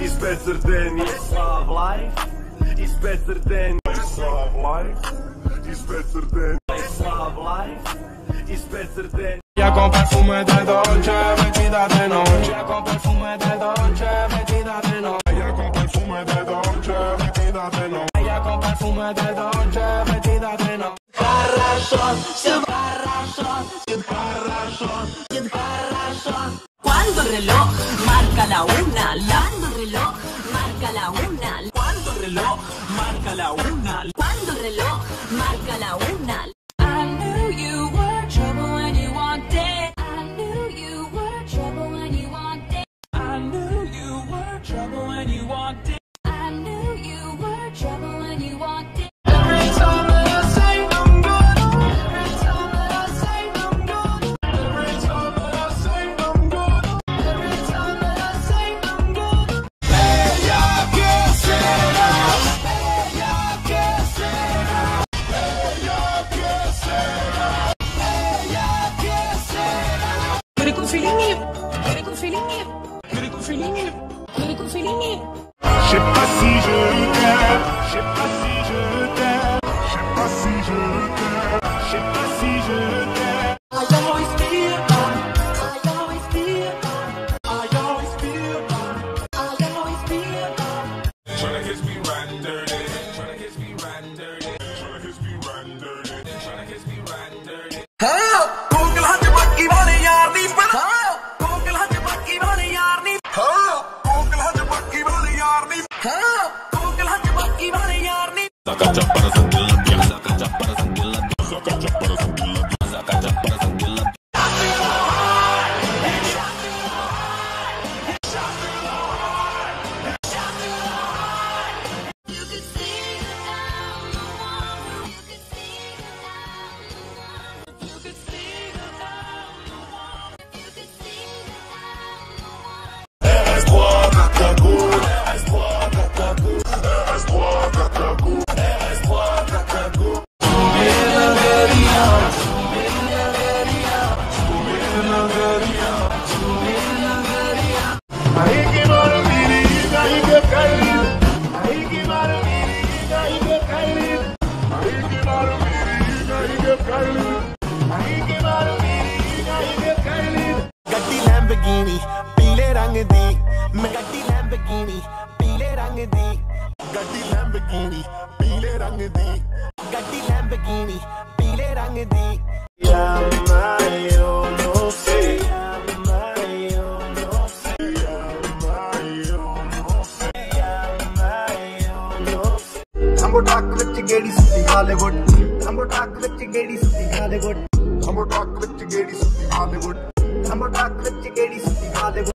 life is better than nice love life is better than nice love life is better than Ella con perfume de Dolce, vestida de noche. Ella con perfume de Dolce, vestida de noche. Ella con perfume de Dolce, vestida de noche. Ella con perfume de Dolce, vestida de noche. Cuando el reloj marca la una, cuando el reloj marca la una, cuando el reloj marca la una, cuando el reloj marca la una. filhinho. Vem com filhinho. Vem com filhinho. Vem com filhinho. Je sais je je. 打仗。ਲੈਂਬਗੀਨੀ ਪੀਲੇ ਰੰਗ ਦੀ Llama, yo no sé. Llama, yo no sé. Llama, yo no sé. Llama, yo no sé. ਅੰਬੋ ਟੱਕ ਵਿੱਚ ਗੇੜੀ ਸੁੱਤੀ ਹਾਲੀਵੁੱਡ ਅੰਬੋ ਟੱਕ ਵਿੱਚ ਗੇੜੀ ਸੁੱਤੀ ਹਾਲੀਵੁੱਡ ਅੰਬੋ ਟੱਕ ਵਿੱਚ ਗੇੜੀ ਸੁੱਤੀ ਹਾਲੀਵੁੱਡ ਅੰਬੋ ਟੱਕ ਵਿੱਚ ਗੇੜੀ ਸੁੱਤੀ ਹਾਲੀਵੁੱਡ